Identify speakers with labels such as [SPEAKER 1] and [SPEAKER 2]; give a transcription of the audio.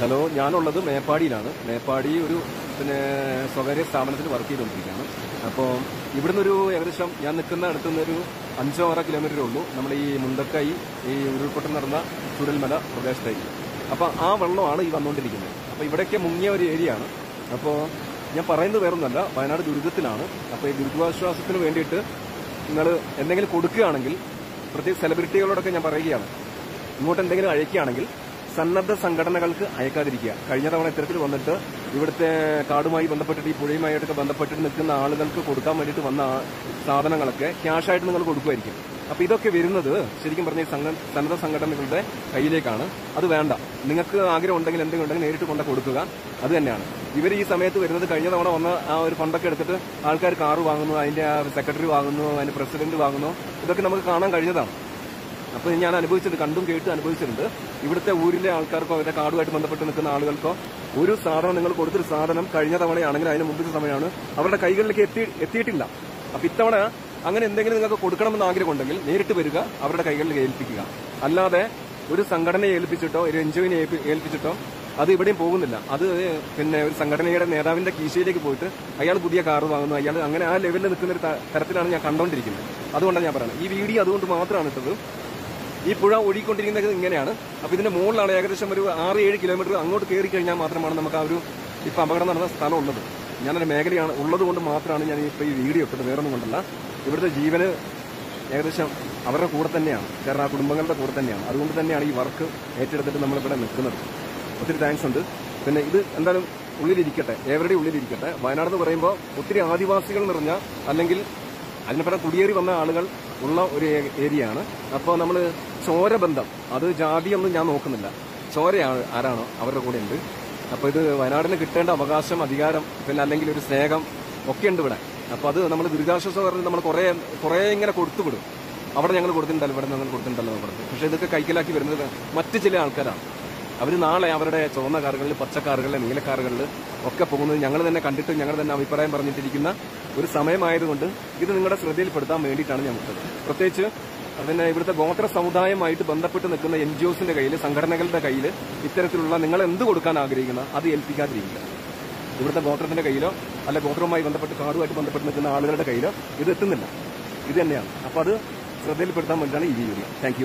[SPEAKER 1] Hello ഞാനുള്ളത് മേപ്പാടിയിലാണ്. മേപ്പാടി ഒരു പിന്നെ സ്വകാര്യ സ്ഥാപനത്തിൽ വർക്ക് ചെയ്തുകൊണ്ടിരിക്കുകയാണ്. അപ്പോൾ ഇവിടുന്ന് ഒരു ഏകദേശം ഞാൻ നിൽക്കുന്ന അടുത്തുനിന്ന് ഒരു അഞ്ചോ ആറോ കിലോമീറ്ററേ ഉള്ളൂ. നമ്മൾ ഈ മുണ്ടക്കൈ ഈ ഉരുൾപൊട്ടൽ നടന്ന ചുരൽമല പ്രദേശത്തേക്ക്. അപ്പോൾ ആ വെള്ളമാണ് ഈ വന്നുകൊണ്ടിരിക്കുന്നത്. അപ്പോൾ ഇവിടെയൊക്കെ മുങ്ങിയ ഒരു ഏരിയ ആണ്. അപ്പോൾ ഞാൻ പറയുന്നത് വേറൊന്നുമല്ല. വയനാട് ദുരിതത്തിലാണ്. അപ്പോൾ ഈ ദുരിതാശ്വാസത്തിന് വേണ്ടിയിട്ട് നിങ്ങൾ എന്തെങ്കിലും കൊടുക്കുകയാണെങ്കിൽ പ്രത്യേകിച്ച് സെലിബ്രിറ്റികളോടൊക്കെ ഞാൻ പറയുകയാണ്. ഇങ്ങോട്ട് എന്തെങ്കിലും അയക്കുകയാണെങ്കിൽ സന്നദ്ധ സംഘടനകൾക്ക് അയക്കാതിരിക്കുക. കഴിഞ്ഞ തവണ ഇത്തരത്തിൽ വന്നിട്ട് ഇവിടുത്തെ കാടുമായി ബന്ധപ്പെട്ടിട്ട് ഈ പുഴയുമായിട്ടൊക്കെ ബന്ധപ്പെട്ടിട്ട് നിൽക്കുന്ന ആളുകൾക്ക് കൊടുക്കാൻ വേണ്ടിയിട്ട് വന്ന സാധനങ്ങളൊക്കെ ക്യാഷായിട്ട് നിങ്ങൾ കൊടുക്കുമായിരിക്കും. അപ്പൊ ഇതൊക്കെ വരുന്നത് ശരിക്കും പറഞ്ഞ സന്നദ്ധ സംഘടനകളുടെ കയ്യിലേക്കാണ്. അത് വേണ്ട. നിങ്ങൾക്ക് ആഗ്രഹം ഉണ്ടെങ്കിൽ എന്തെങ്കിലും ഉണ്ടെങ്കിൽ നേരിട്ട് കൊണ്ട് കൊടുക്കുക. അത് തന്നെയാണ്. ഇവർ ഈ സമയത്ത് വരുന്നത് കഴിഞ്ഞ തവണ വന്ന ആ ഒരു ഫണ്ടൊക്കെ എടുത്തിട്ട് ആൾക്കാർ കാറ് വാങ്ങുന്നു അതിന്റെ സെക്രട്ടറി വാങ്ങുന്നു അതിന്റെ പ്രസിഡന്റ് വാങ്ങുന്നു. ഇതൊക്കെ നമുക്ക് കാണാൻ കഴിഞ്ഞതാണ്. അപ്പോൾ ഞാൻ അനുഭവിച്ചിട്ടുണ്ട് കണ്ടും കേട്ടും അനുഭവിച്ചിട്ടുണ്ട്. ഇവിടുത്തെ ഊരിലെ ആൾക്കാർക്കോ അവരുടെ കാടുമായിട്ട് ബന്ധപ്പെട്ട് നിൽക്കുന്ന ആളുകൾക്കോ ഒരു സാധനം നിങ്ങൾ കൊടുത്തൊരു സാധനം കഴിഞ്ഞ തവണയാണെങ്കിൽ അതിന് മുമ്പത്തെ സമയമാണ് അവരുടെ കൈകളിലേക്ക് എത്തി എത്തിയിട്ടില്ല. അപ്പൊ ഇത്തവണ അങ്ങനെ എന്തെങ്കിലും നിങ്ങൾക്ക് കൊടുക്കണമെന്ന് ആഗ്രഹമുണ്ടെങ്കിൽ നേരിട്ട് വരിക അവരുടെ കൈകളിൽ ഏൽപ്പിക്കുക. അല്ലാതെ ഒരു സംഘടനയെ ഏൽപ്പിച്ചിട്ടോ ഒരു എൻ ജി ഒനെ ഏൽപ്പിച്ചിട്ടോ അത് ഇവിടെയും പോകുന്നില്ല. അത് പിന്നെ ഒരു സംഘടനയുടെ നേതാവിന്റെ കീശയിലേക്ക് പോയിട്ട് അയാൾ പുതിയ കാറ് വാങ്ങുന്നു അയാൾ അങ്ങനെ ആ ലെവലിൽ നിൽക്കുന്ന ഒരു തരത്തിലാണ് ഞാൻ കണ്ടുകൊണ്ടിരിക്കുന്നത് അതുകൊണ്ടാണ് ഞാൻ പറയുന്നത്. ഈ വീഡിയോ അതുകൊണ്ട് മാത്രമാണ് ഇട്ടത്. ഈ പുഴ ഒഴുകിക്കൊണ്ടിരിക്കുന്നത് ഇങ്ങനെയാണ്. അപ്പൊ ഇതിന്റെ മുകളിലാണ് ഏകദേശം ഒരു ആറ് ഏഴ് കിലോമീറ്റർ അങ്ങോട്ട് കയറി കഴിഞ്ഞാൽ മാത്രമാണ് നമുക്ക് ആ ഒരു ഇപ്പൊ അപകടം നടന്ന സ്ഥലം ഉള്ളത് ഞാനൊരു മേഖലയാണ് ഉള്ളത് കൊണ്ട് മാത്രമാണ് ഞാൻ ഇപ്പൊ ഈ വീഡിയോ ഇട്ടത് വേറൊന്നും കൊണ്ടല്ല. ഇവിടുത്തെ ജീവന് ഏകദേശം അവരുടെ കൂടെ തന്നെയാണ്. കാരണം ആ കുടുംബങ്ങളുടെ കൂടെ തന്നെയാണ്. അതുകൊണ്ട് തന്നെയാണ് ഈ വർക്ക് ഏറ്റെടുത്തിട്ട് നമ്മളിവിടെ നിൽക്കുന്നത്. ഒത്തിരി താങ്ക്സ് ഉണ്ട്. പിന്നെ ഇത് എന്തായാലും ഉള്ളിലിരിക്കട്ടെ. ഏവരുടെ ഉള്ളിലിരിക്കട്ടെ. വയനാട് എന്ന് പറയുമ്പോൾ ഒത്തിരി ആദിവാസികൾ നിറഞ്ഞ അല്ലെങ്കിൽ അതിനെപ്പറ്റം കുടിയേറി വന്ന ആളുകൾ ഉള്ള ഒരു ഏരിയയാണ്. അപ്പോൾ നമ്മൾ ചോരബന്ധം അത് ജാതിയൊന്നും ഞാൻ നോക്കുന്നില്ല. ചോരയാണ് ആരാണോ അവരുടെ കൂടെ ഉണ്ട്. അപ്പോൾ ഇത് വയനാടിന് കിട്ടേണ്ട അവകാശം അധികാരം പിന്നെ അല്ലെങ്കിൽ ഒരു സ്നേഹം ഒക്കെ ഉണ്ട് ഇവിടെ. അപ്പോൾ അത് നമ്മൾ ദുരിതാശ്വാസം പറഞ്ഞ് നമ്മൾ കുറേ കുറേ ഇങ്ങനെ കൊടുത്തുവിടും അവിടെ ഞങ്ങൾ കൊടുത്തിട്ടുണ്ടല്ലോ ഇവിടെ ഞങ്ങൾ കൊടുത്തിട്ടുണ്ടല്ലോ പറഞ്ഞു പക്ഷേ ഇതൊക്കെ കൈക്കലാക്കി വരുന്നത് മറ്റ് ചില ആൾക്കാരാണ്. അവർ നാളെ അവരുടെ ചുവന്ന കാറുകളിൽ പച്ച കാറുകളിൽ നീല കാറുകളിൽ ഒക്കെ പോകുന്നത് ഞങ്ങൾ തന്നെ കണ്ടിട്ട് ഞങ്ങൾ തന്നെ അഭിപ്രായം പറഞ്ഞിട്ടിരിക്കുന്ന ഒരു സമയമായതുകൊണ്ട് ഇത് നിങ്ങളുടെ ശ്രദ്ധയിൽപ്പെടുത്താൻ വേണ്ടിയിട്ടാണ് വിട്ടത്. പ്രത്യേകിച്ച് പിന്നെ ഇവിടുത്തെ ഗോത്ര സമുദായമായിട്ട് ബന്ധപ്പെട്ട് നിൽക്കുന്ന എൻ ജി ഒസിന്റെ കയ്യിൽ സംഘടനകളുടെ കയ്യിൽ ഇത്തരത്തിലുള്ള നിങ്ങൾ എന്ത് കൊടുക്കാൻ ആഗ്രഹിക്കുന്ന അത് ഏൽപ്പിക്കാതിരിക്കുക. ഇവിടുത്തെ ഗോത്രത്തിന്റെ കയ്യിലോ അല്ല ഗോത്രവുമായി ബന്ധപ്പെട്ട് കാടുമായിട്ട് ബന്ധപ്പെട്ട് നിൽക്കുന്ന ആളുകളുടെ കയ്യിലോ ഇത് എത്തുന്നില്ല. ഇത് തന്നെയാണ്. അപ്പോൾ അത് ശ്രദ്ധയിൽപ്പെടുത്താൻ വേണ്ടിയിട്ടാണ് ഈ വീഡിയോ. താങ്ക്